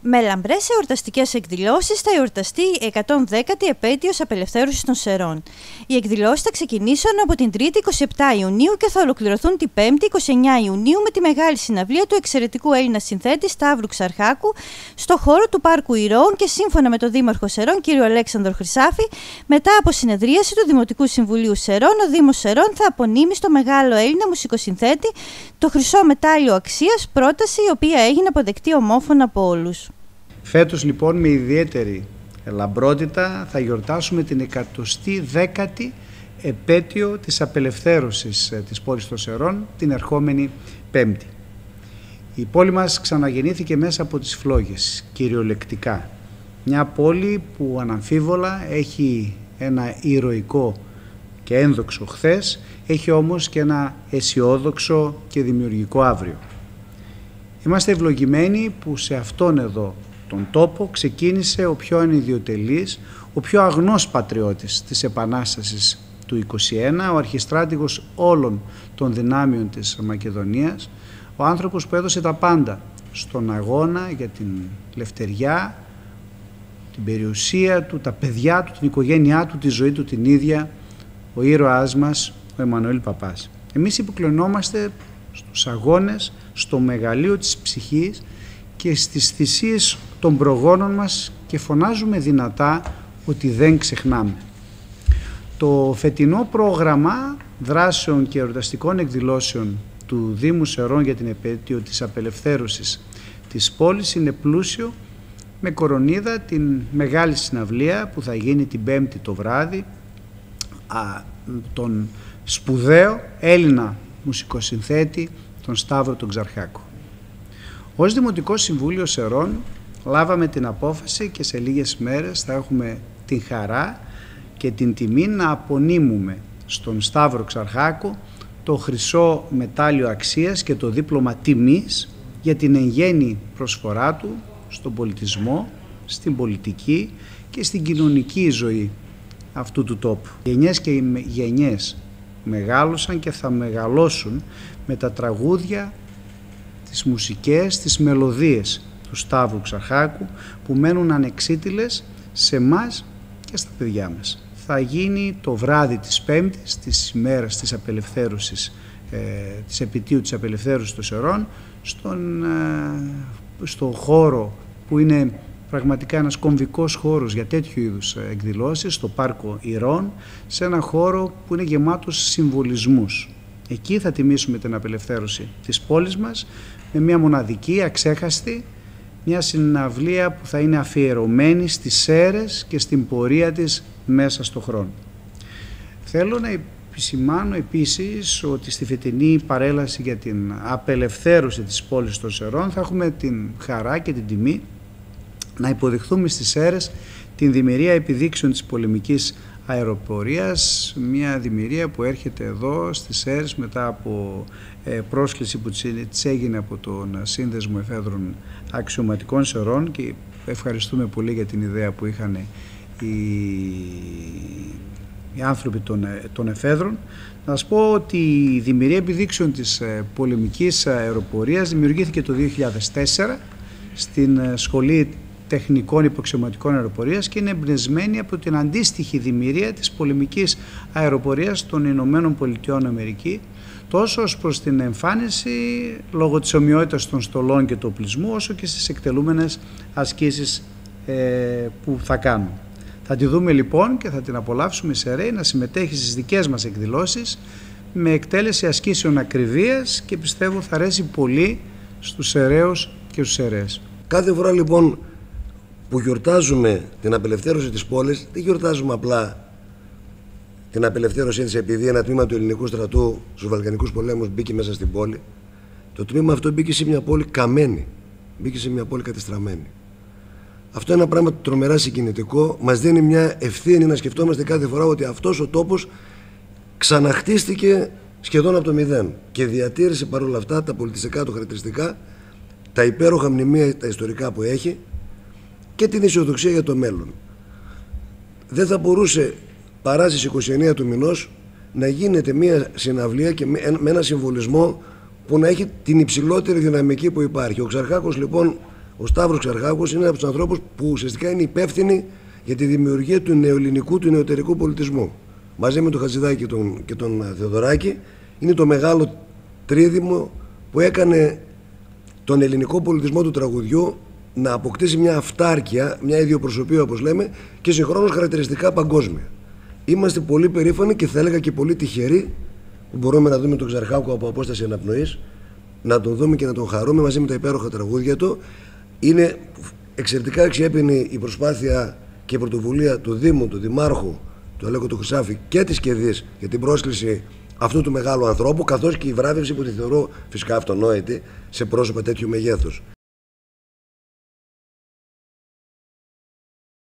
Με λαμπρές εορταστικές εκδηλώσεις θα εορταστεί η 110η επέτειος απελευθέρωσης των Σερών. Οι εκδηλώσεις θα ξεκινήσουν από την 3η 27 Ιουνίου και θα ολοκληρωθούν την 5η 29 Ιουνίου με τη μεγάλη συναυλία του εξαιρετικού Έλληνα συνθέτη Σταύρου Ξαρχάκου στο χώρο του Πάρκου Ηρώων και σύμφωνα με τον Δήμαρχο Σερών, κ. Αλέξανδρο Χρυσάφη, μετά από συνεδρίαση του Δημοτικού Συμβουλίου Σερών, ο Δήμος Σερών θα απονείμει στο μεγάλο Έλληνα μουσικοσυνθέτη το χρυσό μετάλλιο αξίας, πρόταση η οποία έγινε αποδεκτή ομόφωνα από όλους. Φέτος λοιπόν με ιδιαίτερη λαμπρότητα θα γιορτάσουμε την 110η επέτειο της απελευθέρωσης ε, της πόλης των Σερών την ερχόμενη Πέμπτη. Η πόλη μας ξαναγεννήθηκε μέσα από τις φλόγες, κυριολεκτικά. Μια πόλη που αναμφίβολα έχει ένα ηρωικό και ένδοξο χθες, έχει όμως και ένα αισιόδοξο και δημιουργικό αύριο. Είμαστε ευλογημένοι που σε αυτόν εδώ τον τόπο ξεκίνησε ο πιο ανιδιοτελής, ο πιο αγνός πατριώτης της Επανάστασης του 21, ο αρχιστράτηγος όλων των δυνάμεων της Μακεδονίας, ο άνθρωπος που έδωσε τα πάντα στον αγώνα για την λευτεριά, την περιουσία του, τα παιδιά του, την οικογένειά του, τη ζωή του την ίδια, ο ήρωάς μας, ο Εμμανουήλ Παπάς. Εμείς υποκλαινόμαστε στους αγώνες, στο μεγαλείο της ψυχής και στις θυσίες των προγόνων μας και φωνάζουμε δυνατά ότι δεν ξεχνάμε. Το φετινό πρόγραμμα δράσεων και εορταστικών εκδηλώσεων του Δήμου Σερών για την επέτειο της απελευθέρωσης της πόλης είναι πλούσιο με κορονίδα την μεγάλη συναυλία που θα γίνει την Πέμπτη το βράδυ α, τον σπουδαίο Έλληνα μουσικοσυνθέτη τον Σταύρο τον Ξαρχάκο. Ως Δημοτικό Συμβούλιο Σερών λάβαμε την απόφαση και σε λίγες μέρες θα έχουμε την χαρά και την τιμή να απονείμουμε στον Σταύρο Ξαρχάκο το χρυσό μετάλλιο αξίας και το δίπλωμα τιμής για την εγγένη προσφορά του στον πολιτισμό, στην πολιτική και στην κοινωνική ζωή αυτού του τόπου. Γενιές και γενιές μεγάλωσαν και θα μεγαλώσουν με τα τραγούδια, τις μουσικές, τις μελωδίες του Σταύρου Ξαρχάκου που μένουν ανεξίτηλες σε μας και στα παιδιά μας. Θα γίνει το βράδυ της Πέμπτης, της ημέρας της απελευθέρωσης, ε, της επιτίου της απελευθέρωσης των Σερών, στον, ε, στο χώρο που είναι πραγματικά ένας κομβικός χώρος για τέτοιου είδους ε, εκδηλώσεις, στο πάρκο Ηρών, σε ένα χώρο που είναι γεμάτος συμβολισμούς. Εκεί θα τιμήσουμε την απελευθέρωση της πόλης μας με μια μοναδική, αξέχαστη μια συναυλία που θα είναι αφιερωμένη στις αίρες και στην πορεία της μέσα στο χρόνο. Θέλω να επισημάνω επίσης ότι στη φετινή παρέλαση για την απελευθέρωση της πόλης των Σερών θα έχουμε την χαρά και την τιμή να υποδειχθούμε στις αίρες την δημιουργία επιδείξεων της πολεμικής αεροπορίας, μια δημιουργία που έρχεται εδώ στις αίρες μετά από ε, πρόσκληση που της έγινε από τον Σύνδεσμο Εφέδρων Αξιωματικών Σερών και ευχαριστούμε πολύ για την ιδέα που είχαν οι, οι άνθρωποι των, των εφέδρων. Να σας πω ότι η δημιουργία επιδείξεων της ε, πολεμικής αεροπορίας δημιουργήθηκε το 2004 στην ε, Σχολή Τεχνικών Υποξιωματικών Αεροπορίας και είναι εμπνευσμένη από την αντίστοιχη δημιουργία της πολεμικής αεροπορίας των Ηνωμένων Πολιτειών Αμερική τόσο ως προς την εμφάνιση λόγω της ομοιότητας των στολών και του οπλισμού όσο και στις εκτελούμενες ασκήσεις ε, που θα κάνουν. Θα τη δούμε λοιπόν και θα την απολαύσουμε σε ΡΕΙ να συμμετέχει στις δικές μας εκδηλώσεις με εκτέλεση ασκήσεων ακριβίας και πιστεύω θα αρέσει πολύ στους αιρέους και στους αιρέες. Κάθε φορά λοιπόν που γιορτάζουμε την απελευθέρωση της πόλης δεν γιορτάζουμε απλά την απελευθέρωσή της επειδή ένα τμήμα του ελληνικού στρατού στους Βαλκανικούς πολέμους μπήκε μέσα στην πόλη. Το τμήμα αυτό μπήκε σε μια πόλη καμένη. Μπήκε σε μια πόλη κατεστραμμένη. Αυτό είναι ένα πράγμα τρομερά συγκινητικό. Μας δίνει μια ευθύνη να σκεφτόμαστε κάθε φορά ότι αυτός ο τόπος ξαναχτίστηκε σχεδόν από το μηδέν και διατήρησε παρόλα αυτά τα πολιτιστικά του χαρακτηριστικά, τα υπέροχα μνημεία, τα ιστορικά που έχει και την αισιοδοξία για το μέλλον. Δεν θα μπορούσε παρά στις 29 του μηνός να γίνεται μια συναυλία και με ένα συμβολισμό που να έχει την υψηλότερη δυναμική που υπάρχει. Ο Ξαρχάκος λοιπόν Ο Σταύρος Ξαρχάκος είναι από τους ανθρώπους που ουσιαστικά είναι υπεύθυνοι για τη δημιουργία του νεοελληνικού, του νεωτερικού πολιτισμού. Μαζί με τον Χατζηδάκη και τον, και τον Θεοδωράκη είναι το μεγάλο τρίδημο που έκανε τον ελληνικό πολιτισμό του τραγουδιού να αποκτήσει μια αυτάρκεια, μια ιδιοπροσωπία όπως λέμε και συγχρόνως χαρακτηριστικά παγκόσμια. Είμαστε πολύ περήφανοι και θα έλεγα και πολύ τυχεροί που μπορούμε να δούμε τον Ξαρχάκο από απόσταση αναπνοής, να τον δούμε και να τον χαρούμε μαζί με τα υπέροχα τραγούδια του. Είναι εξαιρετικά αξιέπινη η προσπάθεια και η πρωτοβουλία του Δήμου, του Δημάρχου, του Αλέκο του Χρυσάφη και της Κεδής για την πρόσκληση αυτού του μεγάλου ανθρώπου, καθώς και η βράβευση που τη θεωρώ φυσικά αυτονόητη σε πρόσωπα τέτοιου μεγέθους.